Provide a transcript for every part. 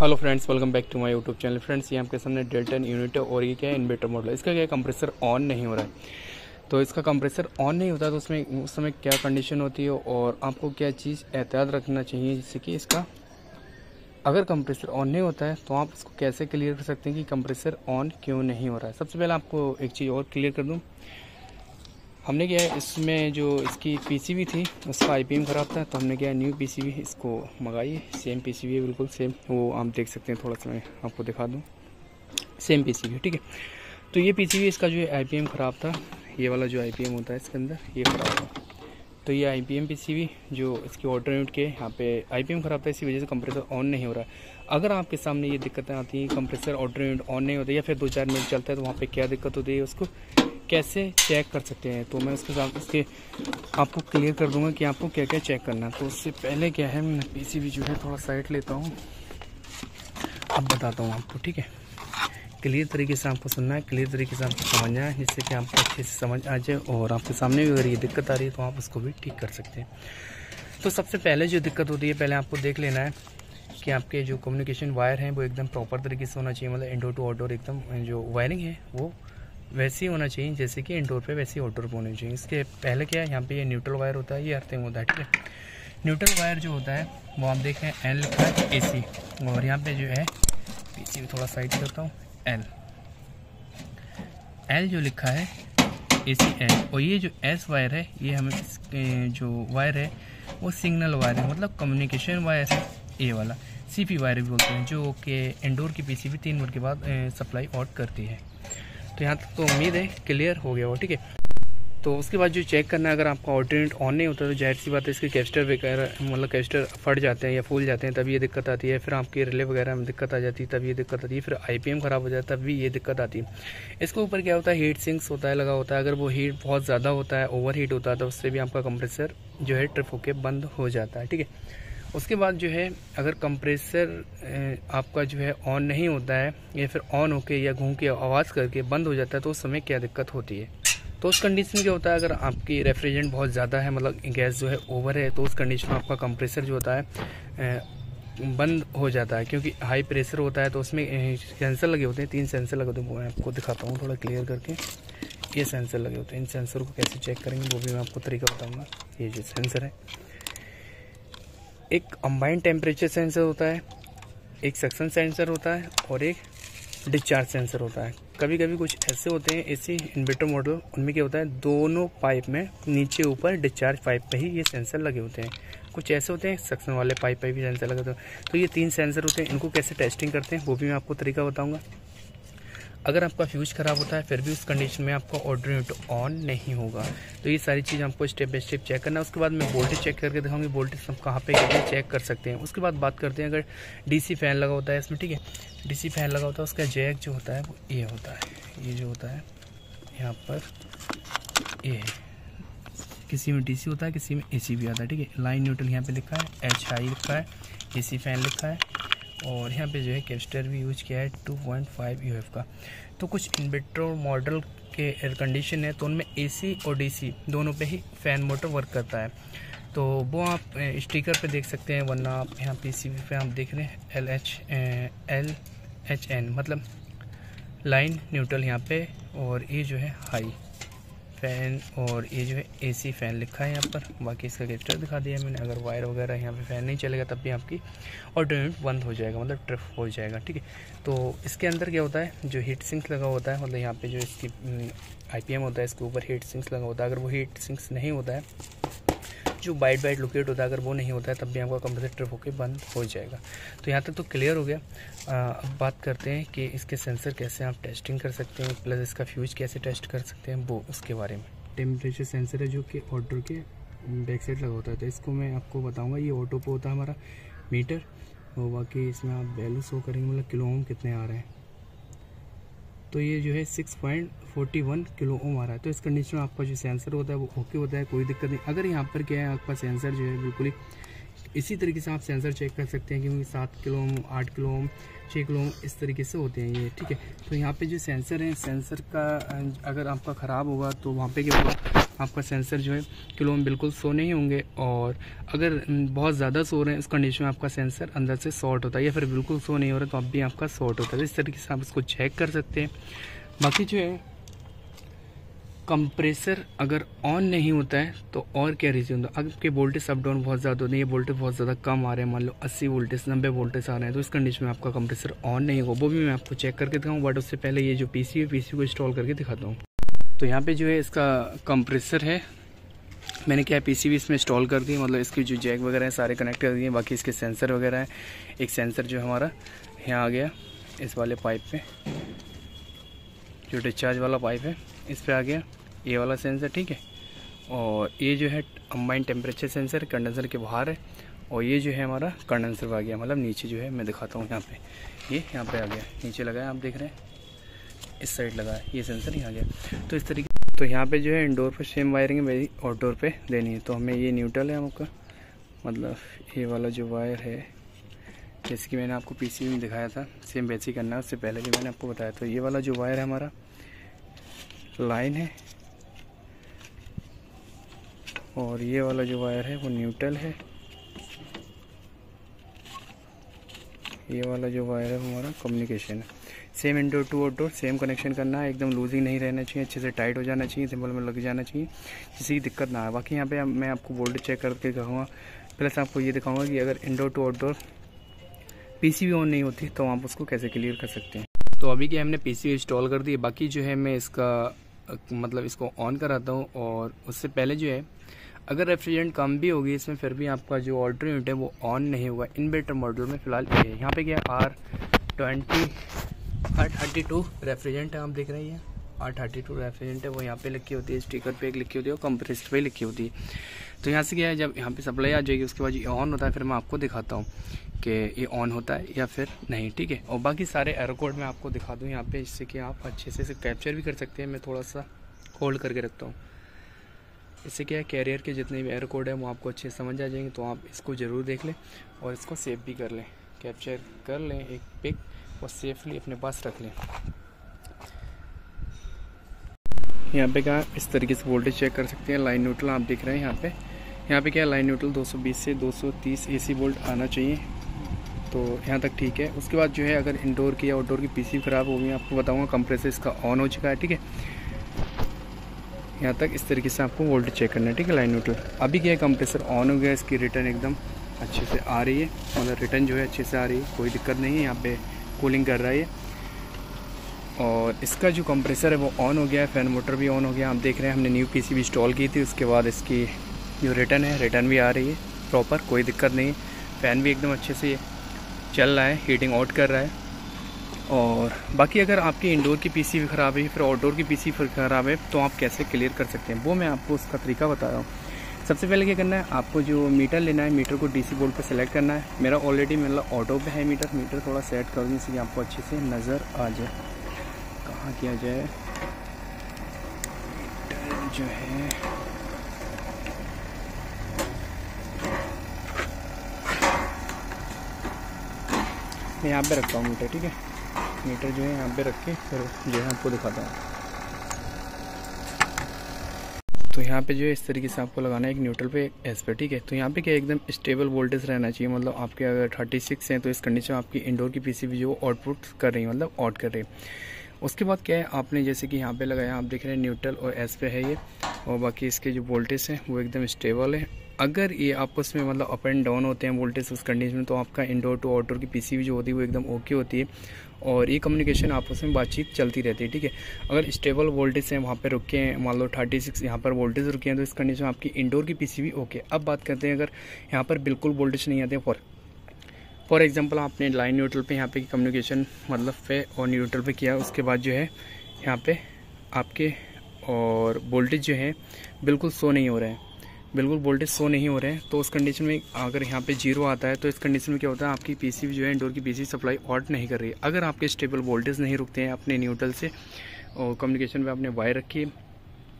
Hello friends, welcome back to my YouTube channel. Friends, ये आपके सामने डेल्टन यूनिट है और ये क्या है इन्वेटर मॉडल। इसका क्या कंप्रेसर ऑन नहीं हो रहा है। तो इसका कंप्रेसर ऑन नहीं होता तो उसमें, उस समय क्या कंडीशन होती है और आपको क्या चीज़ एहतियात रखना चाहिए, जिससे कि इसका, अगर कंप्रेसर ऑन नहीं होता है तो आप उसको कैसे क्लियर कर सकते हैं कि कंप्रेसर ऑन क्यों नहीं हो रहा है? सबसे पहले आपको एक चीज़ और क्लियर कर दूँ। हमने क्या है, इसमें जो इसकी पीसीबी थी, उसका आईपीएम ख़राब था तो हमने क्या न्यू पीसीबी इसको मंगाई सेम पीसीबी है, बिल्कुल सेम वो आप देख सकते हैं, थोड़ा सा मैं आपको दिखा दूँ। सेम पीसीबी ठीक है? तो ये पीसीबी इसका जो आईपीएम ख़राब था। ये वाला जो आईपीएम होता है इसके अंदर, ये ख़राब था। तो ये आई पी एम जो इसकी यूनिट के यहाँ पे आई पी एम ख़राब था, इसी वजह से कंप्रेसर ऑन नहीं हो रहा है। अगर आपके सामने ये दिक्कतें आती हैं कंप्रेसर ऑर्डर यूनिट ऑन नहीं होता, या फिर दो चार मिनट चलता है तो वहाँ पे क्या दिक्कत होती है उसको? कैसे चेक कर सकते हैं? तो मैं उसके साथ उसके आपको क्लियर कर दूँगा कि आपको क्या क्या चेक करना है। तो उससे पहले क्या है, मैं पी पीसीबी जो है थोड़ा साइड लेता हूँ। अब बताता हूँ आपको, ठीक है? क्लियर तरीके से आपको सुनना है क्लियर तरीके से आपको समझना है, जिससे कि आपको अच्छे से समझ आ जाए और आपके सामने भी अगर ये दिक्कत आ रही है तो आप उसको भी ठीक कर सकते हैं। तो सबसे पहले जो दिक्कत होती है, पहले आपको देख लेना है कि आपके जो कम्युनिकेशन वायर हैं, वो एकदम प्रॉपर तरीके से होना चाहिए। मतलब इंडोर टू आउटडोर एकदम जो वायरिंग है, वो वैसे ही होना चाहिए, जैसे कि इंडोर पे वैसे ही आउटडोर पे होनी चाहिए। इसके पहले क्या है, यहाँ पे ये न्यूट्रल वायर होता है, ये अर्थिंग होता है, ठीक है? न्यूट्रल वायर जो होता है, वो आप देख रहे हैं एल लिखा है ए सी और यहाँ पे जो है, पीछे थोड़ा साइड करता हूँ एल एल जो लिखा है ए सी एल और ये जो एस वायर है, ये हमें जो वायर है, वो सिग्नल वायर है मतलब कम्युनिकेशन वायर है ए वाला। सी पी वायर भी बोलते हैं, जो कि इंडोर की पीसी भी तीन मिनट के बाद सप्लाई आउट करती है। तो यहाँ तक तो उम्मीद है क्लियर हो गया वो, ठीक है? तो उसके बाद जो चेक करना है, अगर आपका ऑल्टरनेट ऑन नहीं होता तो ज़ाहिर सी बात है, इसके कैस्टर वगैरह मतलब कैस्टर फट जाते हैं या फूल जाते हैं, तभी ये दिक्कत आती है। फिर आपके रिले वगैरह में दिक्कत आ जाती है तब ये दिक्कत आती है। फिर आईपीएम ख़राब हो जाता है तब भी ये दिक्कत आती है। इसके ऊपर क्या होता है हीट सिंक्स होता है, लगा होता है। अगर वो हीट बहुत ज़्यादा होता है ओवर हीट होता है तो उससे भी आपका कंप्रेसर जो है ट्रिप होकर बंद हो जाता है, ठीक है? उसके बाद जो है, अगर कंप्रेसर आपका जो है ऑन नहीं होता है, या फिर ऑन होके या घूम के आवाज़ करके बंद हो जाता है तो उस समय क्या दिक्कत होती है? तो उस कंडीशन क्या होता है, अगर आपकी रेफ्रिजरेंट बहुत ज़्यादा है मतलब गैस जो है ओवर है तो उस कंडीशन में आपका कंप्रेसर जो होता है बंद हो जाता है, क्योंकि हाई प्रेशर होता है तो उसमें सेंसर लगे होते हैं, तीन सेंसर लगे होते हैं मैं आपको दिखाता हूँ थोड़ा क्लियर करके। ये सेंसर लगे होते हैं, इन सेंसर को कैसे चेक करेंगे, वो भी मैं आपको तरीका बताऊँगा। ये जो सेंसर है एक कंबाइंड टेम्परेचर सेंसर होता है, एक सक्शन सेंसर होता है और एक डिस्चार्ज सेंसर होता है। कभी कभी कुछ ऐसे होते हैं, ऐसे इन्वर्टर मॉडल उनमें क्या होता है, दोनों पाइप में नीचे ऊपर डिस्चार्ज पाइप पे ही ये सेंसर लगे होते हैं। कुछ ऐसे होते हैं सक्शन वाले पाइप पे भी सेंसर लगे होते हैं। तो ये तीन सेंसर होते हैं, इनको कैसे टेस्टिंग करते हैं, वो भी मैं आपको तरीका बताऊँगा। अगर आपका फ्यूज ख़राब होता है, फिर भी उस कंडीशन में आपका ऑर्डर यूनिट ऑन नहीं होगा। तो ये सारी चीज़ आपको स्टेप बाई स्टेप चेक करना है। उसके बाद मैं वोल्टेज चेक करके दिखाऊँगी वोल्टेज हम कहाँ पे करके चेक कर सकते हैं। उसके बाद बात करते हैं, अगर डीसी फ़ैन लगा होता है इसमें, ठीक है? डीसी फ़ैन लगा होता है, उसका जैक जो होता है, वो ये होता है। ये जो होता है, यहाँ पर ये है। किसी में डीसी होता है, किसी में एसी भी आता है, ठीक है? लाइन न्यूट्रल यहाँ पे लिखा है एच आई लिखा है एसी फ़ैन लिखा है। और यहाँ पे जो है कैप्स्टर भी यूज़ किया है 2.5 पॉइंट का। तो कुछ इन्वेटर मॉडल के एयर कंडीशन है तो उनमें एसी और डीसी दोनों पे ही फ़ैन मोटर वर्क करता है। तो वो आप स्टिकर पे देख सकते हैं, वरना आप यहाँ पी सी पे आप देख रहे हैं L H L H N मतलब लाइन न्यूट्रल यहाँ पे और ये जो है हाई फ़ैन और ये जो है एसी फ़ैन लिखा है यहाँ पर। बाकी इसका गेस्टर दिखा दिया मैंने। अगर वायर वगैरह यहाँ पे फ़ैन नहीं चलेगा तब भी आपकी ऑटोमेटिक बंद हो जाएगा मतलब ट्रिप हो जाएगा, ठीक है? तो इसके अंदर क्या होता है? जो हीट सिंक्स लगा होता है मतलब यहाँ पर जो इसकी आईपीएम होता है, इसके ऊपर हीट सिंक्स लगा होता है। अगर वो हीट सिंक्स नहीं होता है जो बाइट बाइट लोकेट होता है, अगर वो नहीं होता है, तब भी आपका कंप्रेसर ट्रिप होकर बंद हो जाएगा। तो यहाँ तक तो क्लियर हो गया। अब बात करते हैं कि इसके सेंसर कैसे आप टेस्टिंग कर सकते हैं प्लस इसका फ्यूज कैसे टेस्ट कर सकते हैं, वो उसके बारे में। टेम्परेचर सेंसर है जो कि ऑटो के बैक साइड लगा होता है। तो इसको मैं आपको बताऊँगा, ये ऑटो पे होता है हमारा मीटर और बाकी इसमें आप वैल्यू शो करेंगे मतलब किलो कितने आ रहे हैं। तो ये जो है six point forty one kilo ohm आ रहा है। तो इस कंडीशन में आपका जो सेंसर होता है वो ओके होता है, कोई दिक्कत नहीं। अगर यहाँ पर क्या है, आपका सेंसर जो है बिल्कुल ही इसी तरीके से आप सेंसर चेक कर सकते हैं क्योंकि सात किलो ओम, आठ किलो ओम छः किलो ओम इस तरीके से होते हैं ये, ठीक है? तो यहाँ पे जो सेंसर है सेंसर का, अगर आपका ख़राब होगा तो वहाँ पे क्या होगा? आपका सेंसर जो है किलो में बिल्कुल सो नहीं होंगे और अगर बहुत ज़्यादा सो रहे हैं, उस कंडीशन में आपका सेंसर अंदर से शॉर्ट होता है या फिर बिल्कुल सो नहीं हो रहा तो अब भी आपका शॉर्ट होता है। इस तरीके से आप इसको चेक कर सकते हैं। बाकी जो है कंप्रेसर अगर ऑन नहीं होता है तो और क्या रीज़न होता है? आपके वोल्टेज अप डाउन बहुत ज़्यादा होते हैं, ये वोल्टेज बहुत ज़्यादा कम आ रहे हैं। मान लो 80 वोल्टेज नब्बे वोल्टेज आ रहे हैं तो इस कंडीशन में आपका कंप्रेसर ऑन नहीं होगा। वो भी मैं आपको चेक करके दिखाऊँ बट उससे पहले ये जो पीसी है पीसी को इंस्टॉल करके दिखाता हूँ। तो यहाँ पर जो है इसका कंप्रेसर है। मैंने क्या पी सी इसमें इंस्टॉल कर दी मतलब इसकी जो जैक वगैरह है, सारे कनेक्ट कर दिए बाकी इसके सेंसर वगैरह है। एक सेंसर जो हमारा यहाँ आ गया, इस वाले पाइप पे। जो डिस्चार्ज वाला पाइप है, इस पर आ गया। ये वाला सेंसर ठीक है? और ये जो है अम्बाइन टेम्परेचर सेंसर कंडेंसर के बाहर है। और ये जो है हमारा कंडेंसर आ गया मतलब नीचे जो है, मैं दिखाता हूँ यहाँ पे। ये यहाँ पे आ गया, नीचे लगाया, आप देख रहे हैं। इस साइड लगा ये सेंसर यहाँ गया। तो इस तरीके तो यहाँ पे जो है इंडोर पे सेम वायरिंग है, मेरी आउटडोर पे देनी है। तो हमें ये न्यूट्रल है आपका मतलब ये वाला जो वायर है, जैसे कि मैंने आपको पीसी में दिखाया था सेम बेसिक करना है, उससे पहले भी मैंने आपको बताया। तो ये वाला जो वायर है हमारा लाइन है। और ये वाला जो वायर है, वो न्यूट्रल है। ये वाला जो वायर है हमारा कम्युनिकेशन है। Same indoor to outdoor same connection करना है एकदम लूजिंग नहीं रहना चाहिए, अच्छे से टाइट हो जाना चाहिए सिंपल में लग जाना चाहिए, किसी की दिक्कत ना आए। बाकी यहाँ पे मैं आपको वोल्टेज चेक करके कहूँगा प्लस आपको ये दिखाऊँगा कि अगर इंडोर टू आउटडोर पीसी भी ऑन नहीं होती तो आप उसको कैसे क्लियर कर सकते हैं? तो अभी क्या हमने पीसी इंस्टॉल कर दी बाकी जो है, मैं इसका मतलब इसको ऑन कराता हूँ और उससे पहले जो है, अगर रेफ्रिजरेंट कम भी होगी, इसमें फिर भी आपका जो ऑर्डर यूनिट है, वो ऑन नहीं हुआ इन्वर्टर मॉडल में फ़िलहाल ये यहाँ पे क्या R twenty R thirty two refrigerant है आप देख रहे हैं। आर थर्टी टू रेफ्रिजरेंट है, वो यहाँ पे लिखी होती है, स्टिकर पे एक लिखी होती है और कंप्रेसर पे लिखी होती है। तो यहाँ से क्या है, जब यहाँ पे सप्लाई आ जाएगी, उसके बाद ये ऑन होता है, फिर मैं आपको दिखाता हूँ कि ये ऑन होता है या फिर नहीं, ठीक है? और बाकी सारे एयर कोड मैं आपको दिखा दूँ यहाँ पे, जिससे कि आप अच्छे से इसे कैप्चर भी कर सकते हैं। मैं थोड़ा सा होल्ड करके रखता हूँ। इससे क्या है कैरियर के जितने भी एयर कोड है, वो आपको अच्छे समझ आ जाएँगे तो आप इसको ज़रूर देख लें और इसको सेव भी कर लें। कैप्चर कर लें एक पिक और सेफली अपने पास रख लें। यहाँ पे क्या इस तरीके से वोल्टेज चेक कर सकते हैं। लाइन न्यूट्रल आप देख रहे हैं यहाँ पे। यहाँ पे क्या लाइन न्यूट्रल 220 से 230 एसी वोल्ट आना चाहिए। तो यहाँ तक ठीक है। उसके बाद जो है, अगर इंडोर की या आउटडोर की पीसी ख़राब हो गई, आपको बताऊँगा कंप्रेसर इसका ऑन हो चुका है, ठीक है? यहाँ तक इस तरीके से आपको वोल्टेज चेक करना है, ठीक है लाइन न्यूट्रल अभी क्या है कंप्रेसर ऑन हो गया, इसकी रिटर्न एकदम अच्छे से आ रही है। मतलब रिटर्न जो है, अच्छे से आ रही है, कोई दिक्कत नहीं है। यहाँ पे कूलिंग कर रहा है ये। और इसका जो कंप्रेसर है वो ऑन हो गया है फ़ैन मोटर भी ऑन हो गया आप देख रहे हैं, हमने न्यू पीसी भी इंस्टॉल की थी, उसके बाद इसकी जो रिटर्न है रिटर्न भी आ रही है प्रॉपर कोई दिक्कत नहीं है। फ़ैन भी एकदम अच्छे से चल रहा है हीटिंग आउट कर रहा है। और बाकी अगर आपकी इंडोर की पीसी भी ख़राब है फिर आउटडोर की पीसी फिर ख़राब है तो आप कैसे क्लियर कर सकते हैं? वो मैं आपको उसका तरीका बता रहा हूँ। सबसे पहले क्या करना है, आपको जो मीटर लेना है मीटर को डीसी बोर्ड पर सेलेक्ट करना है। मेरा ऑलरेडी मतलब ऑटो पे है मीटर मीटर थोड़ा सेट कर दूँ इसलिए आपको अच्छे से नज़र आ जाए। कहाँ किया जाए? जो है। मैं यहाँ पे रखता हूँ मीटर ठीक है? मीटर जो है यहाँ पे रख के फिर जो है आपको दिखाता हूँ। तो यहाँ पे जो है इस तरीके से आपको लगाना है एक न्यूट्रल पे एस पे, ठीक है? तो यहाँ पे क्या एकदम स्टेबल वोल्टेज रहना चाहिए मतलब आपके अगर 36 हैं तो इस कंडीशन में आपकी इंडोर की पीसीबी जो आउटपुट कर रही है मतलब आउट कर रही है। उसके बाद क्या है, आपने जैसे कि यहाँ पे लगाया, आप देख रहे हैं न्यूट्रल और एस पे है ये, और बाकी इसके जो वोल्टेज हैं, वो एकदम स्टेबल है। अगर ये आपस में मतलब अप एंड डाउन होते हैं वोल्टेज उस कंडीशन में तो आपका इंडोर टू आउटडोर की पीसीबी जो होती है वो एकदम ओके होती है। और ये कम्युनिकेशन आपस में बातचीत चलती रहती है, ठीक है? अगर स्टेबल वोल्टेज है, वहाँ पर रुके हैं, मान लो थर्टी सिक्स यहाँ पर वोल्टेज रुके हैं तो इस कंडीशन में आपकी इंडोर की पीसीबी ओके अब बात करते हैं अगर यहाँ पर बिल्कुल वोल्टेज नहीं आते फॉर फॉर एग्ज़ाम्पल आपने लाइन न्यूट्रल पे यहाँ पे कम्युनिकेशन मतलब पे और न्यूट्रल पे किया, उसके बाद जो है यहाँ पे आपके और वोल्टेज जो है बिल्कुल सो नहीं हो रहे हैं। बिल्कुल वोल्टेज सो नहीं हो रहे हैं। तो उस कंडीशन में अगर यहाँ पे ज़ीरो आता है तो इस कंडीशन में क्या होता है, आपकी पीसी जो है इंडोर की पीसी सप्लाई ऑट नहीं कर रही। है अगर आपके स्टेबल वोल्टेज नहीं रुकते हैं, अपने न्यूट्रल से, और कम्युनिकेशन में आपने वायर रखी है,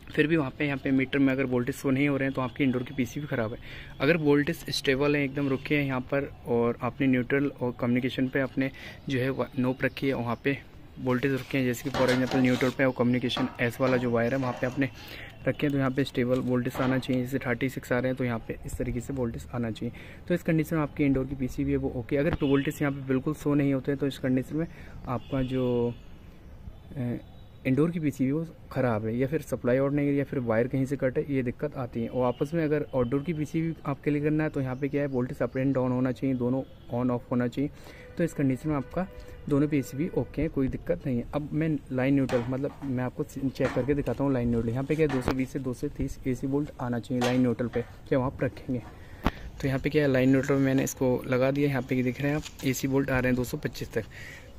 फिर भी वहाँ पे यहाँ पे मीटर में अगर वोल्टेज शो नहीं हो रहे हैं तो आपकी इंडोर की पीसी भी ख़राब है। अगर वोल्टेज स्टेबल है, एकदम रुके हैं यहाँ पर, और आपने न्यूट्रल और कम्युनिकेशन पे अपने जो है नोप रखी है, वहाँ पे वोल्टेज रखे हैं, जैसे कि फॉर एग्ज़ाम्पल न्यूट्रल पे और कम्युनिकेशन एस वाला जो वायर है, वहाँ पे आपने रखे तो यहाँ पे स्टेबल वोल्टेज आना चाहिए। जैसे थर्टी सिक्स आ रहे हैं तो यहाँ पे इस तरीके से वोल्टेज आना चाहिए। तो इस कंडीशन में आपकी इंडोर की पी है, वो ओके अगर वोल्टेज यहाँ पे बिल्कुल सो नहीं होते हैं तो इस कंडीशन में आपका जो इंडोर की पीसीबी वो ख़राब है, या फिर सप्लाई आउट नहीं या फिर वायर कहीं से कट है, ये दिक्कत आती है। और आपस में अगर आउटडोर की पीसीबी आपके लिए करना है तो यहाँ पे क्या है, वोल्टेज अप एंड डाउन होना चाहिए, दोनों ऑन ऑफ़ होना चाहिए। तो इस कंडीशन में आपका दोनों पीसीबी ओके हैं, कोई दिक्कत नहीं है। अब मैं लाइन न्यूट्रल मतलब मैं आपको चेक करके दिखाता हूँ लाइन न्यूट्रल। यहाँ पे क्या है, दो सौ बीस से दो सौ तीस ए वोल्ट आना चाहिए लाइन न्यूट्रल पर क्या वहाँ पर रखेंगे। तो यहाँ पे क्या है, लाइन न्यूट्रल मैंने इसको लगा दिया, यहाँ पे दिख रहे हैं आप ए सी वोल्ट आ रहे हैं दो सौ पच्चीस तक।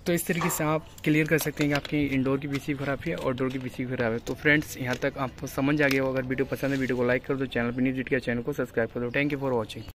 तो इस तरीके से आप क्लियर कर सकते हैं कि आपकी इंडोर की पीसी खराब है और की पीसी खराब है। तो फ्रेंड्स यहाँ तक आपको समझ आ गया हो अगर वीडियो पसंद है वीडियो को लाइक कर दो चैनल पर न्यूज़ किया चैनल को सब्सक्राइब कर दो। Thank you for watching